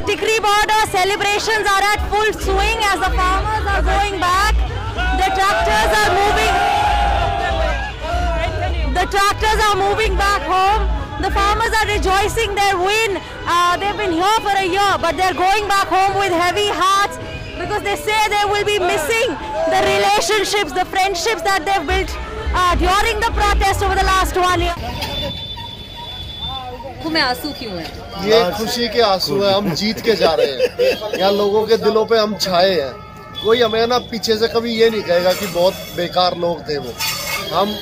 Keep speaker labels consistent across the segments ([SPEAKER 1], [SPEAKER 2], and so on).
[SPEAKER 1] at Tikri border, celebrations are at full swing as the farmers are going back. The tractors are moving. The tractors are moving back home. The farmers are rejoicing their win. Uh, they've been here for a year, but they're going back home with heavy hearts because they say they will be missing the relationships, the friendships that they've built uh, during the protest over the last one year.
[SPEAKER 2] आँखों में आँसू क्यों है?
[SPEAKER 3] ये खुशी के आँसू है हम जीत के जा रहे हैं। यहाँ लोगों के दिलों पे हम छाए हैं। कोई हमें ना पीछे से कभी ये नहीं कहेगा कि बहुत बेकार लोग थे वो। हम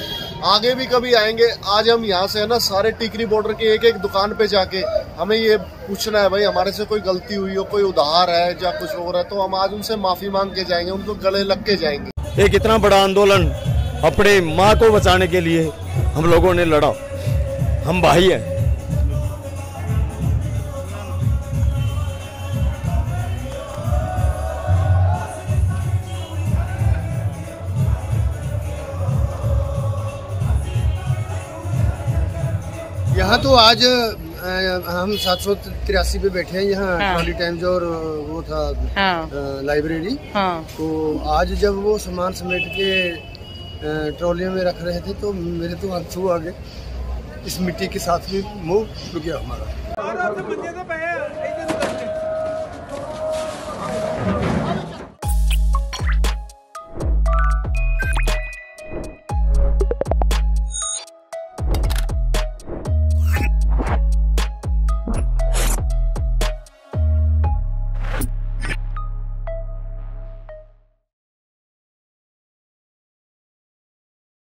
[SPEAKER 3] आगे भी कभी आएँगे आज हम यहाँ से है ना सारे टिकरी बॉर्डर के एक एक दुकान पे जाके हमें ये पूछना है भाई हमारे से कोई गलती हुई हो कोई उधार है या कुछ और है? तो हम आज उनसे माफ़ी मांग के जाएँगे उनको गले लग के जाएँगे।
[SPEAKER 4] एक इतना बड़ा आंदोलन अपने माँ को बचाने के लिए हम लोगों ने लड़ा। हम भाई हैं।
[SPEAKER 5] यहाँ तो आज हम सात सौ तिरासी पे बैठे हैं यहाँ
[SPEAKER 1] हाँ।
[SPEAKER 5] ट्रॉली टाइम्स और वो था
[SPEAKER 1] हाँ।
[SPEAKER 5] लाइब्रेरी
[SPEAKER 1] हाँ।
[SPEAKER 5] तो आज जब वो सामान समेट के ट्रॉलियों में रख रहे थे तो मेरे तो आँसू आ गए। इस मिट्टी के साथ भी मुँह रुक गया हमारा।